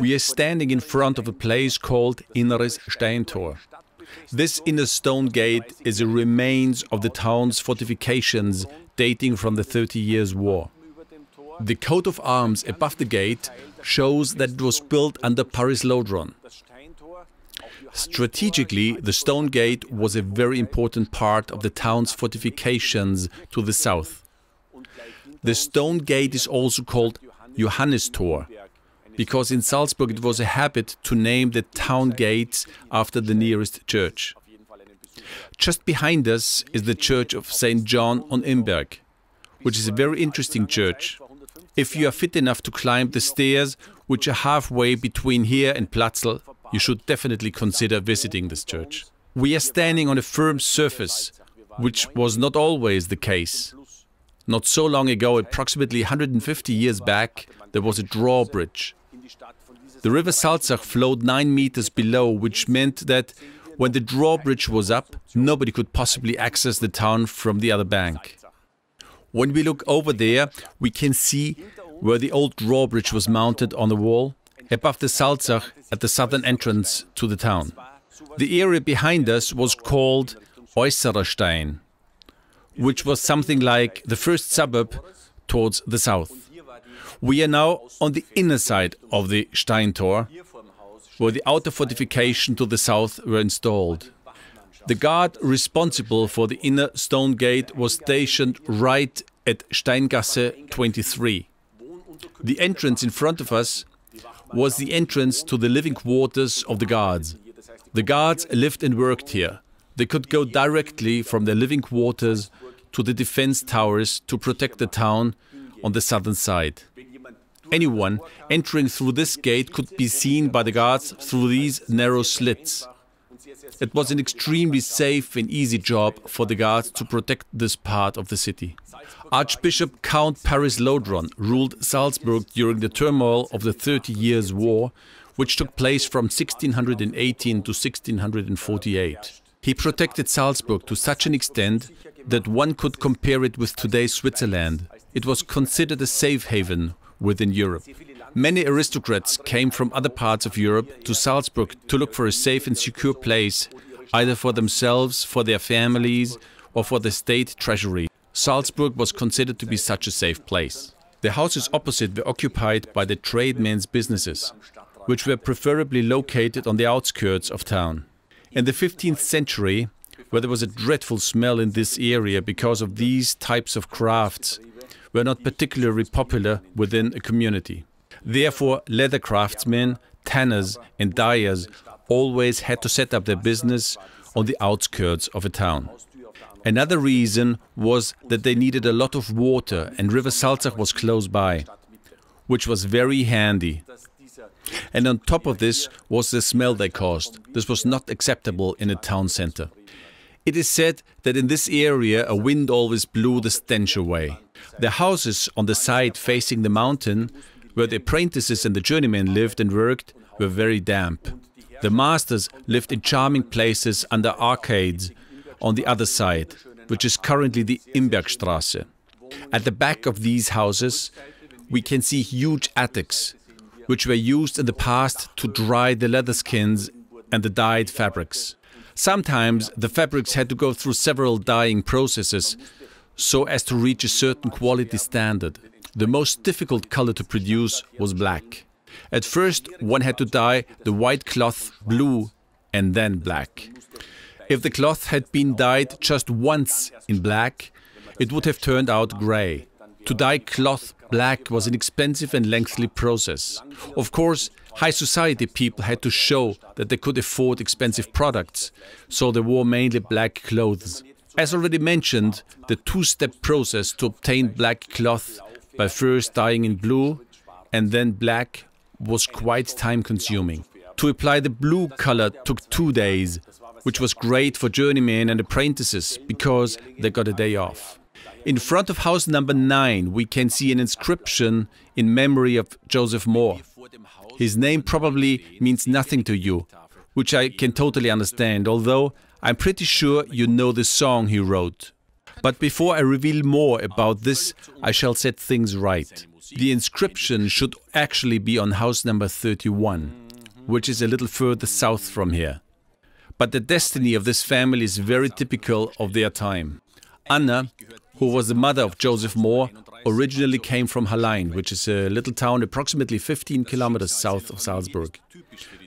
We are standing in front of a place called Inneres Steintor. This inner stone gate is a remains of the town's fortifications dating from the Thirty Years' War. The coat of arms above the gate shows that it was built under Paris Lodron. Strategically, the stone gate was a very important part of the town's fortifications to the south. The stone gate is also called Johannistor, because in Salzburg it was a habit to name the town gates after the nearest church. Just behind us is the church of St. John on Imberg, which is a very interesting church. If you are fit enough to climb the stairs, which are halfway between here and Platzl, you should definitely consider visiting this church. We are standing on a firm surface, which was not always the case. Not so long ago, approximately 150 years back, there was a drawbridge. The river Salzach flowed 9 meters below, which meant that when the drawbridge was up, nobody could possibly access the town from the other bank. When we look over there, we can see where the old drawbridge was mounted on the wall, above the Salzach at the southern entrance to the town. The area behind us was called Äußerer Stein, which was something like the first suburb towards the south. We are now on the inner side of the Steintor, where the outer fortification to the south were installed. The guard responsible for the inner stone gate was stationed right at Steingasse 23. The entrance in front of us was the entrance to the living quarters of the guards. The guards lived and worked here. They could go directly from their living quarters to the defense towers to protect the town on the southern side. Anyone entering through this gate could be seen by the guards through these narrow slits. It was an extremely safe and easy job for the guards to protect this part of the city. Archbishop Count Paris Lodron ruled Salzburg during the turmoil of the Thirty Years' War, which took place from 1618 to 1648. He protected Salzburg to such an extent that one could compare it with today's Switzerland. It was considered a safe haven within Europe. Many aristocrats came from other parts of Europe to Salzburg to look for a safe and secure place, either for themselves, for their families, or for the state treasury. Salzburg was considered to be such a safe place. The houses opposite were occupied by the tradesmen's businesses, which were preferably located on the outskirts of town. In the 15th century, where there was a dreadful smell in this area because of these types of crafts, were not particularly popular within a community. Therefore, leather craftsmen, tanners, and dyers always had to set up their business on the outskirts of a town. Another reason was that they needed a lot of water and River Salzach was close by, which was very handy. And on top of this was the smell they caused. This was not acceptable in a town center. It is said that in this area a wind always blew the stench away. The houses on the side facing the mountain, where the apprentices and the journeymen lived and worked, were very damp. The masters lived in charming places under arcades on the other side, which is currently the Imbergstrasse. At the back of these houses, we can see huge attics, which were used in the past to dry the leather skins and the dyed fabrics. Sometimes the fabrics had to go through several dyeing processes so as to reach a certain quality standard. The most difficult color to produce was black. At first, one had to dye the white cloth blue and then black. If the cloth had been dyed just once in black, it would have turned out grey. To dye cloth black was an expensive and lengthy process. Of course, high society people had to show that they could afford expensive products, so they wore mainly black clothes. As already mentioned, the two-step process to obtain black cloth by first dyeing in blue and then black was quite time-consuming. To apply the blue color took two days, which was great for journeymen and apprentices because they got a day off. In front of house number 9 we can see an inscription in memory of Joseph Mohr. His name probably means nothing to you, which I can totally understand, although I'm pretty sure you know the song he wrote. But before I reveal more about this, I shall set things right. The inscription should actually be on house number 31, which is a little further south from here. But the destiny of this family is very typical of their time. Anna, who was the mother of Joseph Mohr, originally came from Hallein, which is a little town approximately 15 kilometers south of Salzburg.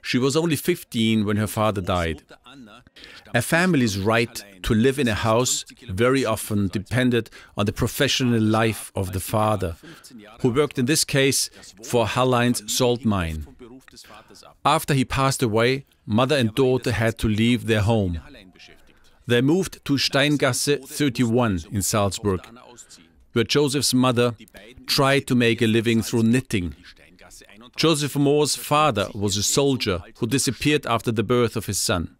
She was only 15 when her father died. A family's right to live in a house very often depended on the professional life of the father, who worked in this case for Hallein's salt mine. After he passed away, mother and daughter had to leave their home. They moved to Steingasse 31 in Salzburg, where Joseph's mother tried to make a living through knitting. Joseph Mohr's father was a soldier who disappeared after the birth of his son.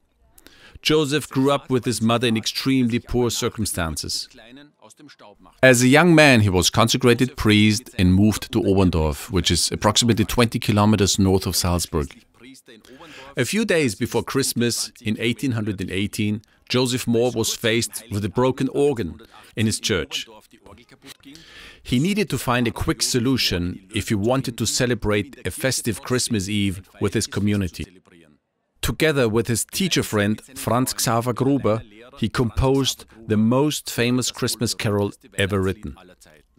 Joseph grew up with his mother in extremely poor circumstances. As a young man, he was consecrated priest and moved to Oberndorf, which is approximately 20 kilometers north of Salzburg. A few days before Christmas in 1818, Joseph Mohr was faced with a broken organ in his church. He needed to find a quick solution if he wanted to celebrate a festive Christmas Eve with his community. Together with his teacher friend Franz Xaver Gruber, he composed the most famous Christmas carol ever written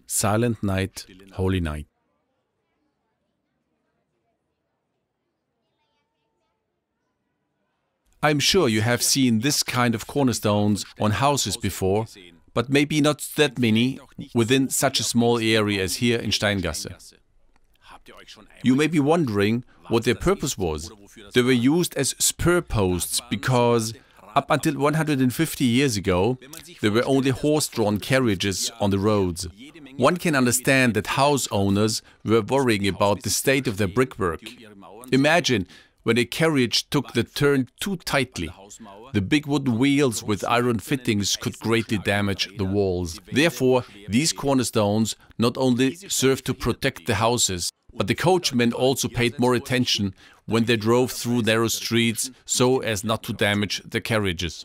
Silent Night, Holy Night. I'm sure you have seen this kind of cornerstones on houses before, but maybe not that many within such a small area as here in Steingasse. You may be wondering what their purpose was. They were used as spur posts because up until 150 years ago, there were only horse-drawn carriages on the roads. One can understand that house owners were worrying about the state of their brickwork. Imagine when a carriage took the turn too tightly. The big wooden wheels with iron fittings could greatly damage the walls. Therefore, these cornerstones not only served to protect the houses, but the coachmen also paid more attention when they drove through narrow streets so as not to damage the carriages.